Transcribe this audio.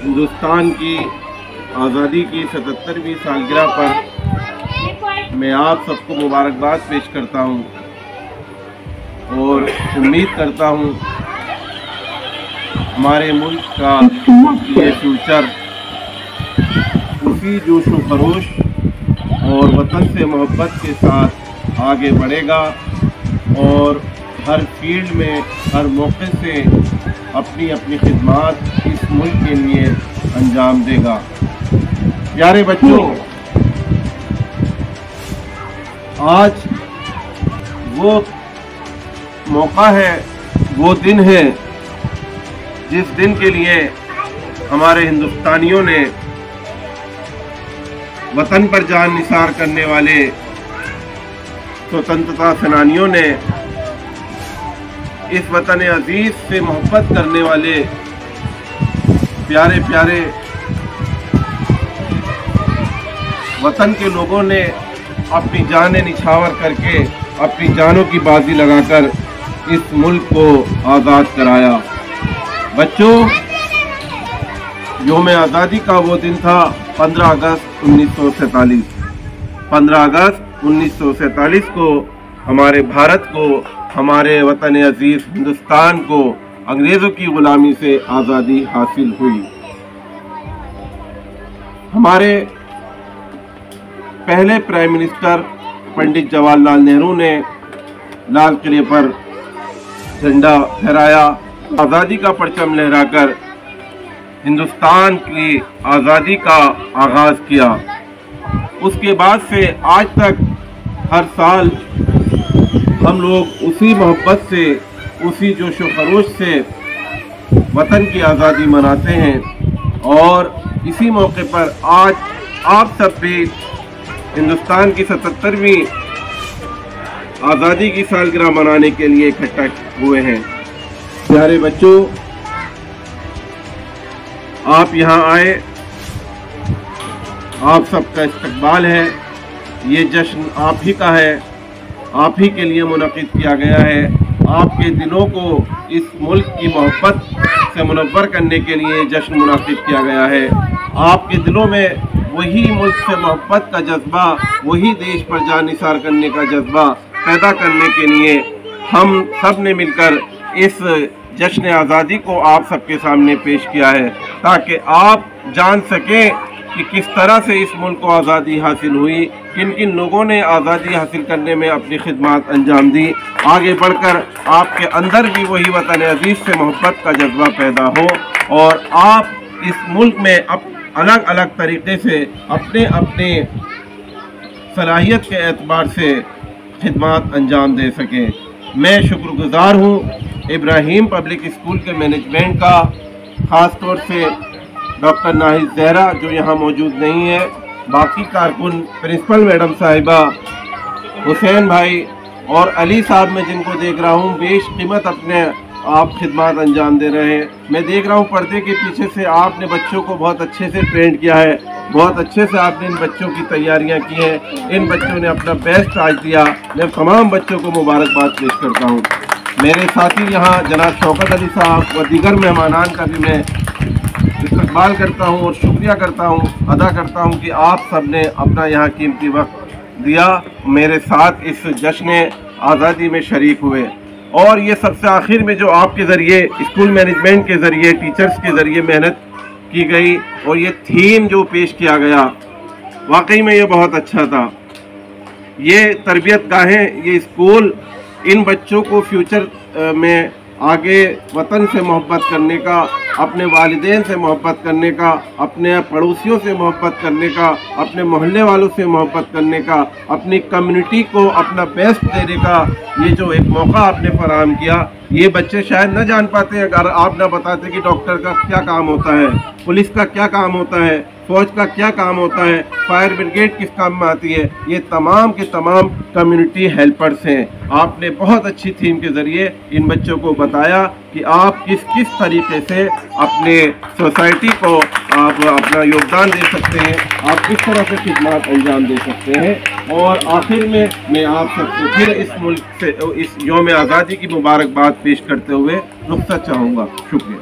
हिंदुस्तान की आज़ादी की सतहत्तरवीं सालगिरह पर मैं आप सबको मुबारकबाद पेश करता हूँ और उम्मीद करता हूँ हमारे मुल्क का ये फ्यूचर उसी जोश व खरोश और वतन से मोहब्बत के साथ आगे बढ़ेगा और हर फ़ील्ड में, हर मौके से अपनी अपनी खिदमत इस मुल्क के लिए अंजाम देगा। प्यारे बच्चों, आज वो मौका है, वो दिन है, जिस दिन के लिए हमारे हिंदुस्तानियों ने वतन पर जान निसार करने वाले स्वतंत्रता सेनानियों ने इस वतन अज़ीज़ से मोहब्बत करने वाले प्यारे प्यारे वतन के लोगों ने अपनी जानें निछावर करके अपनी जानों की बाजी लगाकर इस मुल्क को आज़ाद कराया। बच्चों, योम आज़ादी का वो दिन था 15 अगस्त उन्नीस सौ सैतालीस। पंद्रह अगस्त उन्नीस सौ सैतालीस को हमारे भारत को हमारे वतन अज़ीज़ हिंदुस्तान को अंग्रेज़ों की ग़ुलामी से आज़ादी हासिल हुई। हमारे पहले प्राइम मिनिस्टर पंडित जवाहरलाल नेहरू ने लाल किले पर झंडा फहराया। आज़ादी का परचम लहराकर हिंदुस्तान की आज़ादी का आगाज़ किया। उसके बाद से आज तक हर साल हम लोग उसी मोहब्बत से, उसी जोश खरोश से वतन की आज़ादी मनाते हैं। और इसी मौके पर आज आप सब भी हिंदुस्तान की सतहत्तरवीं आज़ादी की सालगिरह मनाने के लिए इकट्ठा हुए हैं। प्यारे बच्चों, आप यहाँ आए। आप सबका इस्तकबाल है। ये जश्न आप ही का है। आप ही के लिए मुनद किया गया है। आपके दिलों को इस मुल्क की मोहब्बत से मुनवर करने के लिए जश्न मुनद किया गया है। आपके दिलों में वही मुल्क से मोहब्बत का जज्बा, वही देश पर जान निसार करने का जज्बा पैदा करने के लिए हम सबने मिलकर इस जश्न आज़ादी को आप सबके सामने पेश किया है, ताकि आप जान सकें कि किस तरह से इस मुल्क को आज़ादी हासिल हुई, किन किन लोगों ने आज़ादी हासिल करने में अपनी खिदमत अंजाम दी। आगे बढ़कर आपके अंदर भी वही वतन अज़ीज़ से मोहब्बत का जज्बा पैदा हो और आप इस मुल्क में अप अलग अलग तरीके से अपने अपने सलाहियत के एतबार से खिदमत अंजाम दे सकें। मैं शुक्रगुजार हूँ इब्राहिम पब्लिक स्कूल के मैनेजमेंट का ख़ास तौर से डॉक्टर नाहिद जहरा, जो यहाँ मौजूद नहीं है। बाकी कारकुन प्रिंसिपल मैडम साहिबा, हुसैन भाई और अली साहब मैं जिनको देख रहा हूँ बेश कीमत अपने आप खिदमत अंजाम दे रहे हैं। मैं देख रहा हूँ पर्दे के पीछे से आपने बच्चों को बहुत अच्छे से ट्रेंड किया है। बहुत अच्छे से आपने इन बच्चों की तैयारियाँ की हैं। इन बच्चों ने अपना बेस्ट आज दिया। मैं तमाम बच्चों को मुबारकबाद पेश करता हूँ। मेरे साथी यहाँ जनाब शौकत अली साहब व दीगर मेहमानान का भी मैं इस्तकबाल करता हूँ और शुक्रिया करता हूँ, अदा करता हूँ कि आप सबने अपना यहाँ कीमती वक्त दिया। मेरे साथ इस जश्न आज़ादी में शरीक हुए। और ये सबसे आखिर में जो आपके ज़रिए, स्कूल मैनेजमेंट के ज़रिए, टीचर्स के ज़रिए मेहनत की गई और ये थीम जो पेश किया गया, वाकई में ये बहुत अच्छा था। ये तरबियत गाहें, ये स्कूल इन बच्चों को फ्यूचर में आगे वतन से मोहब्बत करने का, अपने वालदेन से मोहब्बत करने का, अपने पड़ोसियों से मोहब्बत करने का, अपने मोहल्ले वालों से मोहब्बत करने का, अपनी कम्युनिटी को अपना बेस्ट देने का, ये जो एक मौका आपने फराहम किया, ये बच्चे शायद न जान पाते, अगर आप ना बताते कि डॉक्टर का क्या काम होता है, पुलिस का क्या काम होता है फौज का क्या काम होता है? फायर ब्रिगेड किस काम में आती है? ये तमाम के तमाम कम्युनिटी हेल्पर्स हैं। आपने बहुत अच्छी थीम के ज़रिए इन बच्चों को बताया कि आप किस किस तरीके से अपने सोसाइटी को आप अपना योगदान दे सकते हैं, आप किस तरह से खिदमत अंजाम दे सकते हैं। और आखिर में मैं आप सबको फिर इस मुल्क से, इस योम आज़ादी की मुबारकबाद पेश करते हुए रुख्सत चाहूँगा। शुक्रिया।